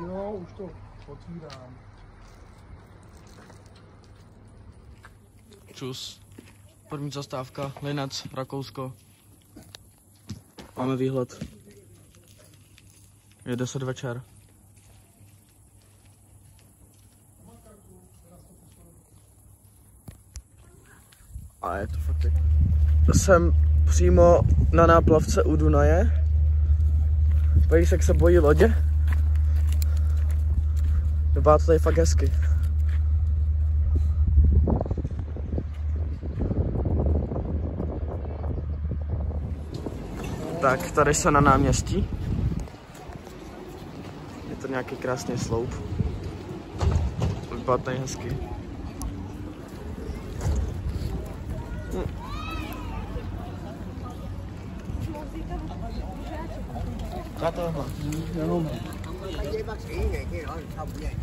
Jo, už to otvírám. Čus. První zastávka, Linec, Rakousko. Máme výhled. Je 10 večer. A je to fakt pěkný. Jsem přímo na náplavce u Dunaje. Pejsek se bojí lodě. Vypadá to tady fakt hezky. Tak, tady se na náměstí. Je to nějaký krásný sloup. Vypadá tady hezky. Cá tôm hả? Bác sĩ này kia đó xong vậy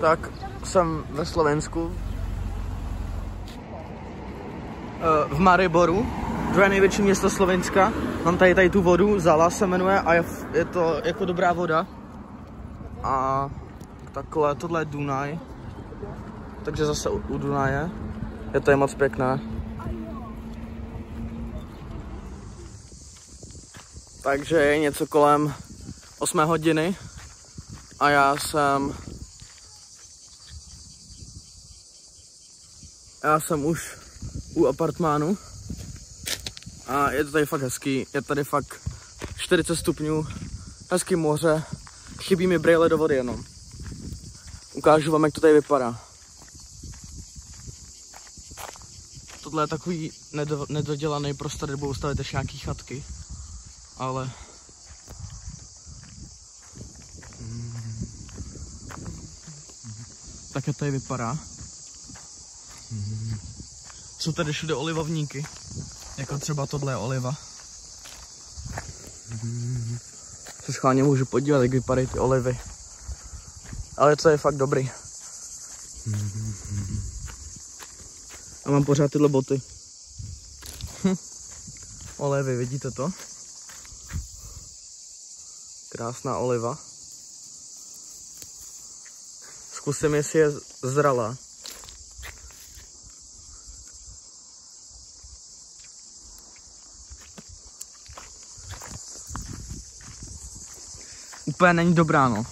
Tak, jsem ve Slovensku. Eh, V Mariboru, druhé největší město Slovenska. Mám tady, tady tu vodu, Zala se jmenuje a je, je to jako dobrá voda. A takhle, tohle je Dunaj. Takže zase u, u Dunaje. Je to je moc pěkné. Takže je něco kolem 8 hodiny a já jsem já jsem už u apartmánu a je to tady fakt hezký, je tady fakt 40 stupňů, hezký moře, chybí mi brýle do vody jenom. Ukážu vám, jak to tady vypadá. Tohle je takový nedo, nedodělaný prostor, kde budou stavit ještě nějaký chatky, ale tak to tady vypadá. Jsou tady všude olivovníky, jako třeba tohle je oliva. Se schválně můžu podívat, jak vypadají ty olivy. Ale to je fakt dobrý. A mám pořád tyhle boty. Hm. Olivy, vidíte to? Krásná oliva. Zkusím, jestli je zralá. Úplně není dobrá, no.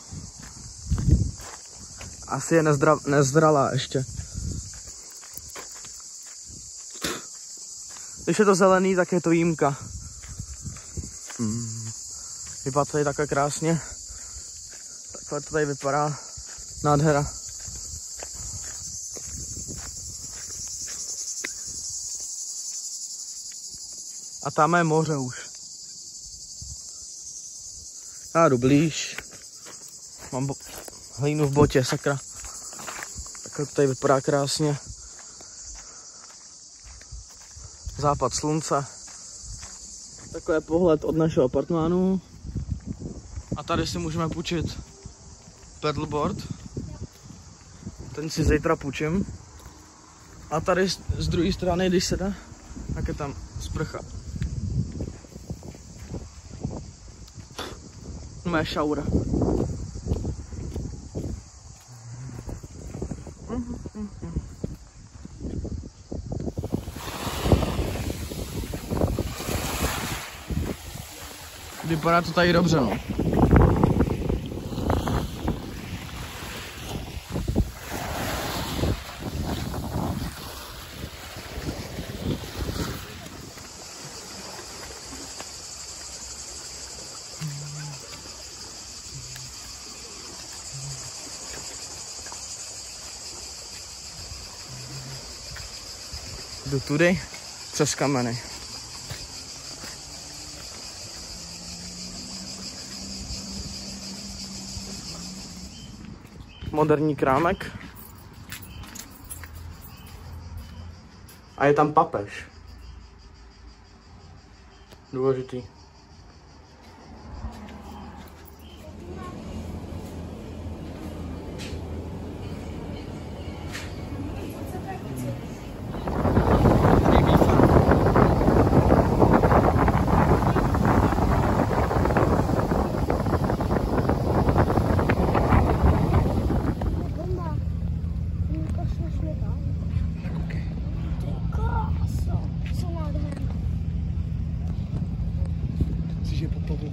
Asi je nezdra, nezdralá ještě. Když je to zelený, tak je to jímka. Hmm. Vypadá to tady takhle krásně. Takhle to tady vypadá. Nádhera. A tam je moře už. Já jdu blíž. Mám bo- hlínu v botě, sakra. Takhle to tady vypadá krásně. Západ slunce. Takový je pohled od našeho apartmánu. A tady si můžeme půjčit pedalboard. Ten si zítra půjčím. A tady z, z druhé strany, když se dá, tak je tam sprcha. Moje šaura. Vypadá to tady Jdu tudy přes kameny. Moderní krámek. A je tam papež. Důležitý.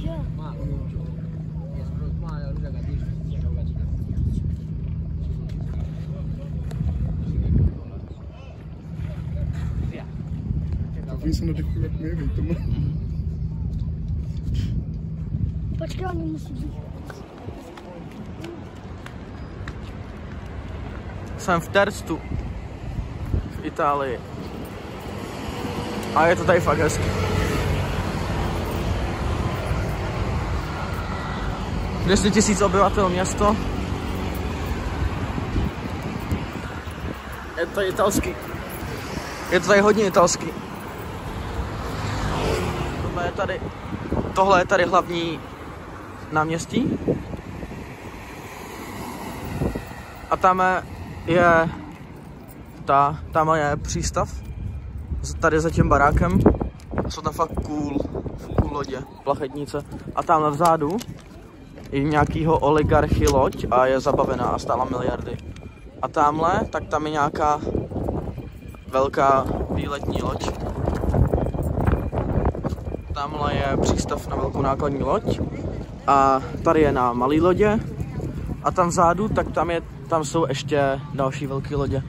Ce? não, nu, ce? E tá spus, ma, nu le gătești, ce ah, le gătești. Vinsă-ne de culet meu, então, mano. Pode que eu não me subi. Sam terstu w Italii. A ja tutaj fagaski. 10 tisíc obyvatel město. Je to italský. Je to tady hodně italský. Tohle je tady, tohle je tady hlavní náměstí. A tam je ta, tam je přístav. Tady za tím barákem. Jsou tam fakt cool, cool lodě, plachetnice. A tam vzadu je nějakýho oligarchy loď a je zabavená a stála miliardy. A tamhle, tak tam je nějaká velká výletní loď. Tamhle je přístav na velkou nákladní loď. A tady je na malý lodě. A tam vzadu, tak tam, je, tam jsou ještě další velké lodě.